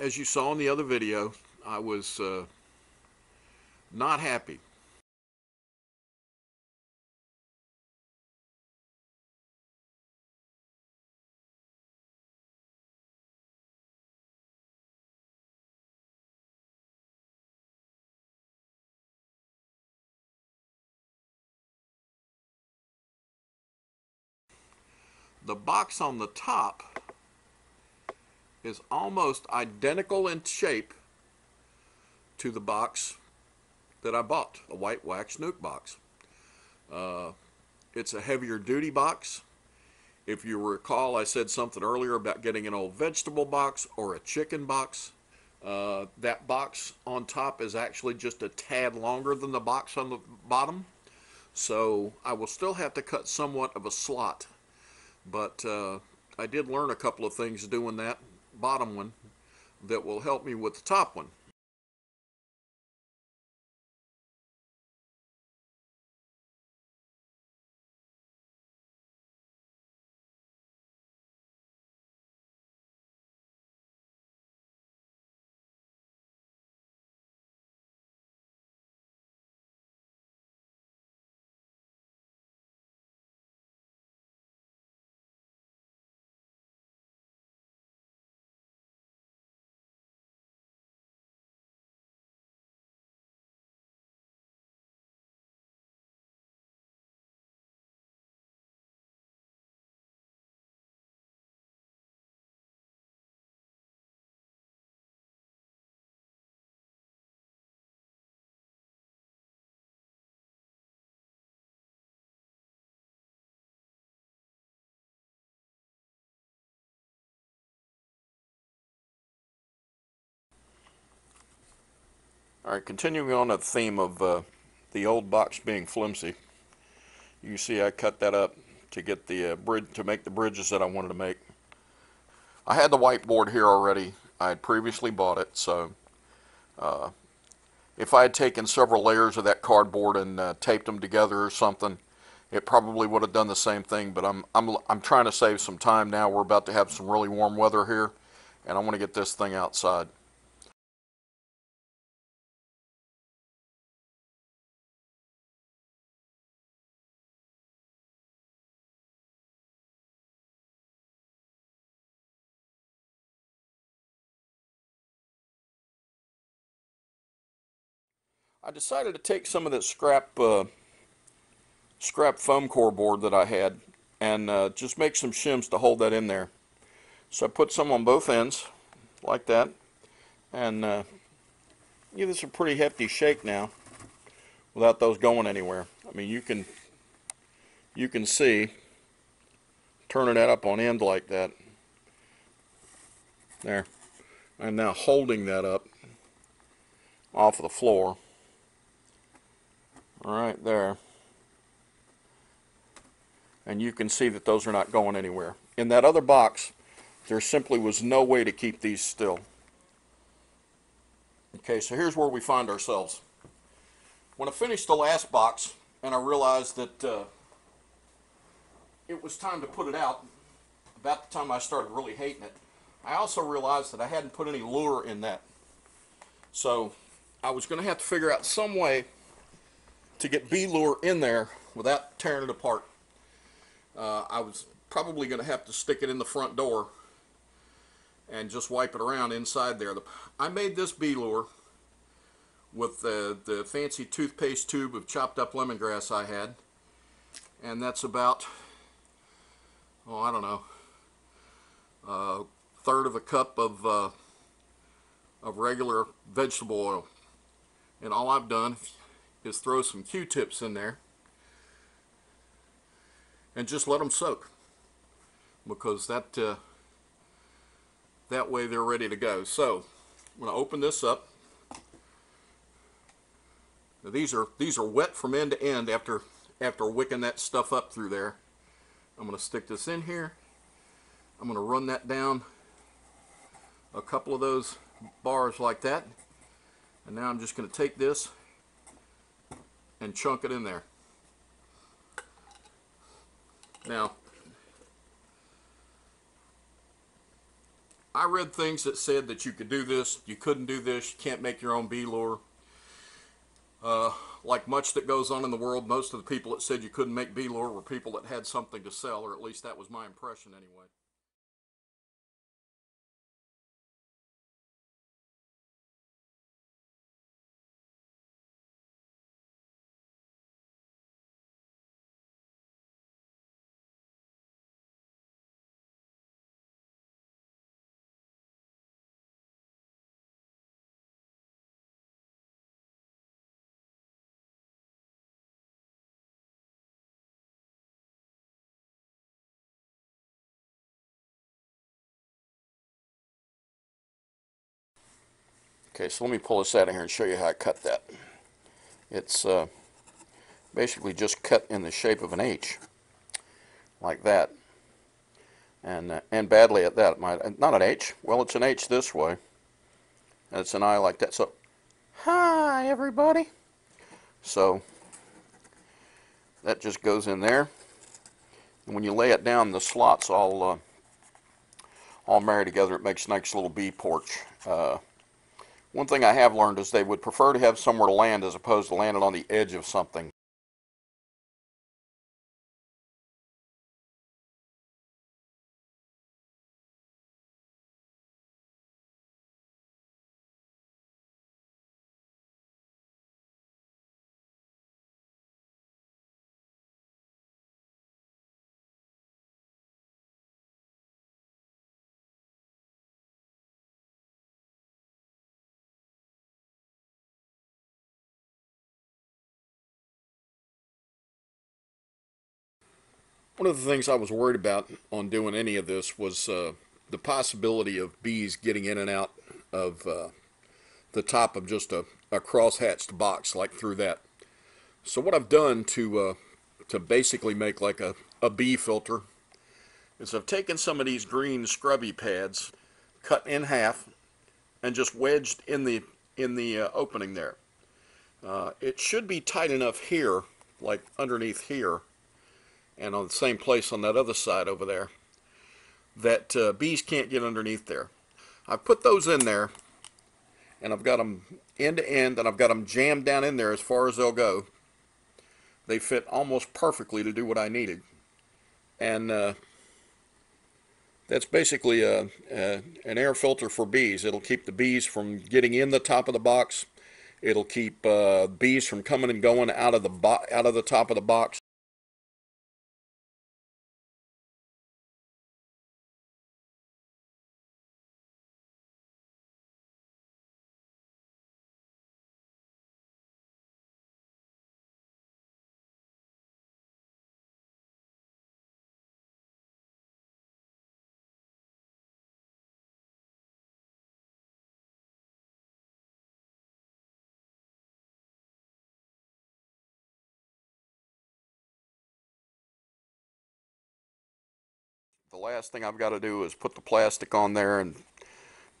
as you saw in the other video, I was uh, not happy. The box on the top is almost identical in shape to the box that I bought, a white wax nuke box. Uh, it's a heavier duty box. If you recall, I said something earlier about getting an old vegetable box or a chicken box. Uh, that box on top is actually just a tad longer than the box on the bottom. So I will still have to cut somewhat of a slot. But uh, I did learn a couple of things doing that bottom one that will help me with the top one. All right, continuing on the theme of uh, the old box being flimsy, you see I cut that up to get the uh, bridge to make the bridges that I wanted to make. I had the whiteboard here already. I had previously bought it, so uh, if I had taken several layers of that cardboard and uh, taped them together or something, it probably would have done the same thing. But I'm I'm I'm trying to save some time now. We're about to have some really warm weather here, and I want to get this thing outside. I decided to take some of that scrap uh, scrap foam core board that I had and uh, just make some shims to hold that in there. So I put some on both ends like that and uh, give this a pretty hefty shake now without those going anywhere. I mean you can you can see turning that up on end like that there I'm now holding that up off of the floor right there. And you can see that those are not going anywhere. In that other box, there simply was no way to keep these still. Okay, so here's where we find ourselves. When I finished the last box, and I realized that uh, it was time to put it out, about the time I started really hating it, I also realized that I hadn't put any lure in that. So I was going to have to figure out some way to get bee lure in there without tearing it apart. Uh, I was probably going to have to stick it in the front door and just wipe it around inside there. The, I made this bee lure with the, the fancy toothpaste tube of chopped up lemongrass I had. And that's about, oh, I don't know, a third of a cup of, uh, of regular vegetable oil. And all I've done, is throw some Q-tips in there and just let them soak because that uh, that way they're ready to go. So I'm going to open this up. Now these are these are wet from end to end after after wicking that stuff up through there. I'm going to stick this in here. I'm going to run that down a couple of those bars like that. And now I'm just going to take this and chunk it in there. Now, I read things that said that you could do this, you couldn't do this, you can't make your own bee lure. Uh, like much that goes on in the world, most of the people that said you couldn't make bee lure were people that had something to sell, or at least that was my impression anyway. Okay, so let me pull this out of here and show you how I cut that. It's uh, basically just cut in the shape of an H, like that. And, uh, and badly at that. My, not an H. Well, it's an H this way. And it's an I like that. So, hi, everybody. So, that just goes in there. And when you lay it down, the slots all, uh, all marry together. It makes a nice little bee porch. One thing I have learned is they would prefer to have somewhere to land as opposed to landing on the edge of something. One of the things I was worried about on doing any of this was uh, the possibility of bees getting in and out of uh, the top of just a, a cross-hatched box like through that. So what I've done to uh, to basically make like a, a bee filter is I've taken some of these green scrubby pads, cut in half, and just wedged in the in the uh, opening there. Uh, it should be tight enough here, like underneath here, and on the same place on that other side over there that uh, bees can't get underneath there. I've put those in there and I've got them end to end and I've got them jammed down in there as far as they'll go. They fit almost perfectly to do what I needed. And uh, that's basically a, a, an air filter for bees. It'll keep the bees from getting in the top of the box. It'll keep uh, bees from coming and going out of the out of the top of the box. The last thing I've got to do is put the plastic on there and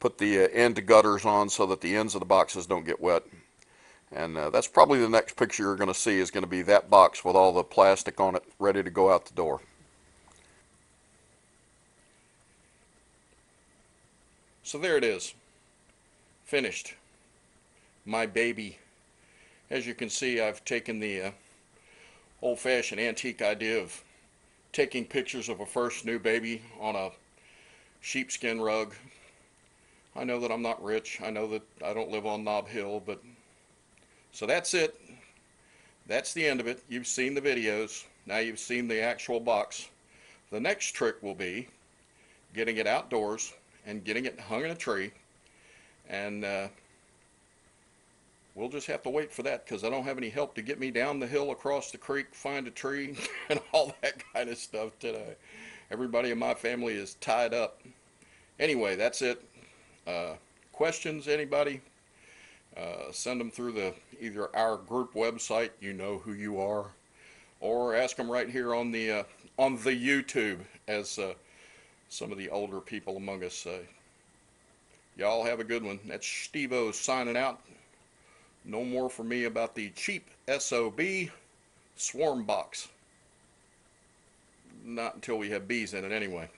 put the uh, end gutters on so that the ends of the boxes don't get wet. And uh, that's probably the next picture you're going to see is going to be that box with all the plastic on it ready to go out the door. So there it is. Finished. My baby. As you can see, I've taken the uh, old-fashioned antique idea of taking pictures of a first new baby on a sheepskin rug. I know that I'm not rich. I know that I don't live on Nob Hill, but so that's it. That's the end of it. You've seen the videos. Now you've seen the actual box. The next trick will be getting it outdoors and getting it hung in a tree and uh, we'll just have to wait for that because I don't have any help to get me down the hill across the creek, find a tree, and all that kind of stuff today. Everybody in my family is tied up. Anyway, that's it. Uh, questions, anybody? Uh, send them through the either our group website, you know who you are, or ask them right here on the uh, on the YouTube, as uh, some of the older people among us say. Y'all have a good one. That's Steve-O signing out. No more for me about the cheap SOB swarm box. Not until we have bees in it anyway.